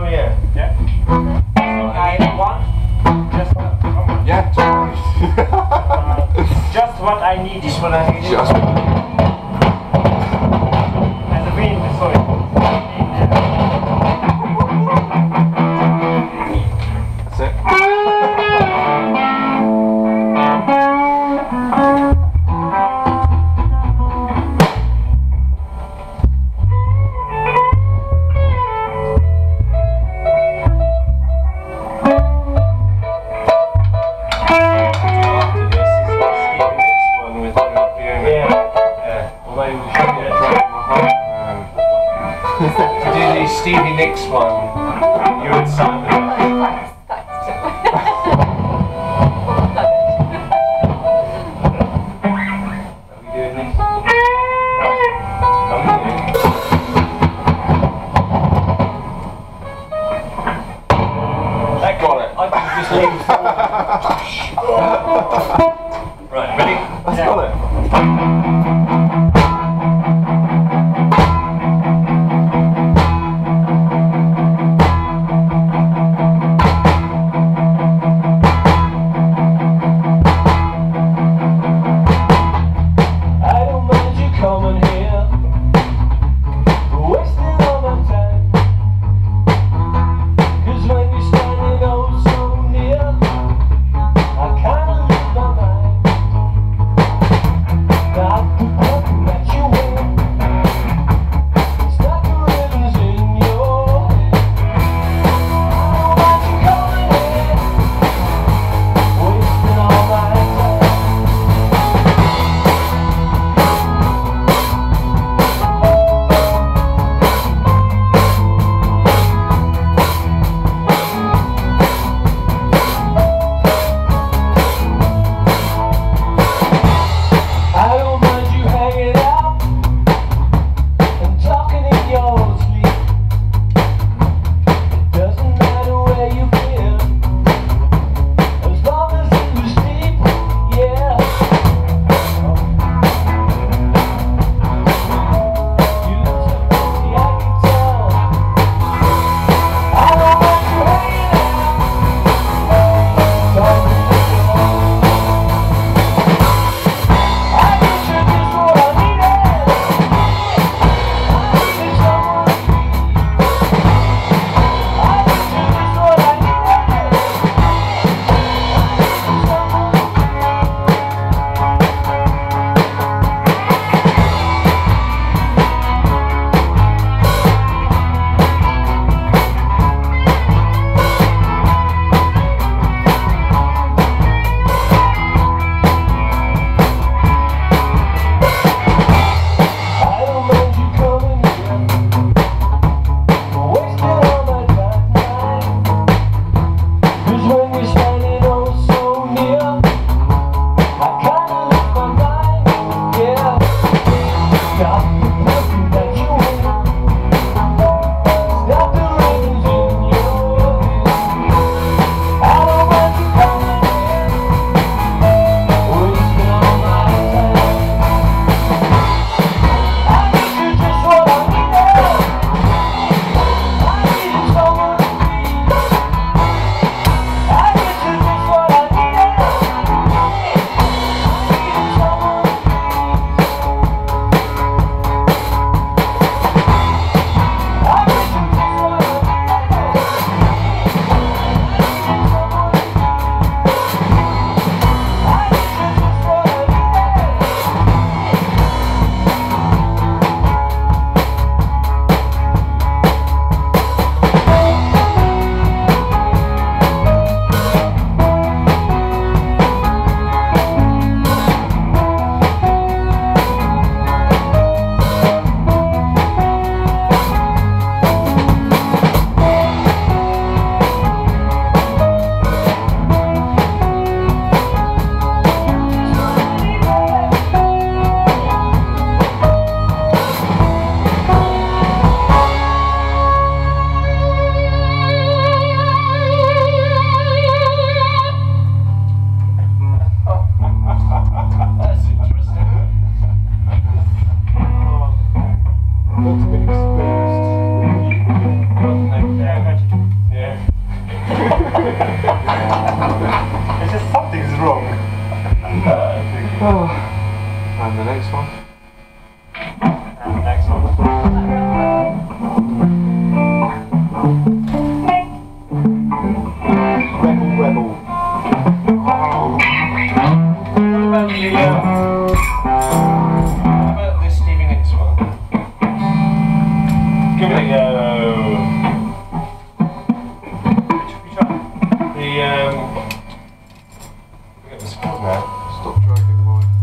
over here. Yeah. I want just what I. Yeah. uh, just what I need is what I need. Just. To do the Stevie Nicks one, you would sound. Oh, Stop dragging my.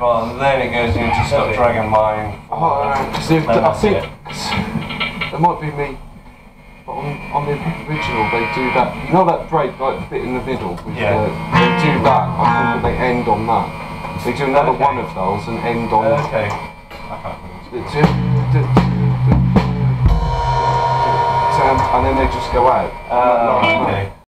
Part, then it goes into Stop? Dragging My. Oh, uh, I think it. might be me. But on, on the original, they do that. You know that break, like bit in the middle. Yeah. the, they do that. I think they end on that. They do another Okay. one of those and end on. Okay. the two, the- the- um, and then they just go out. Uh, okay.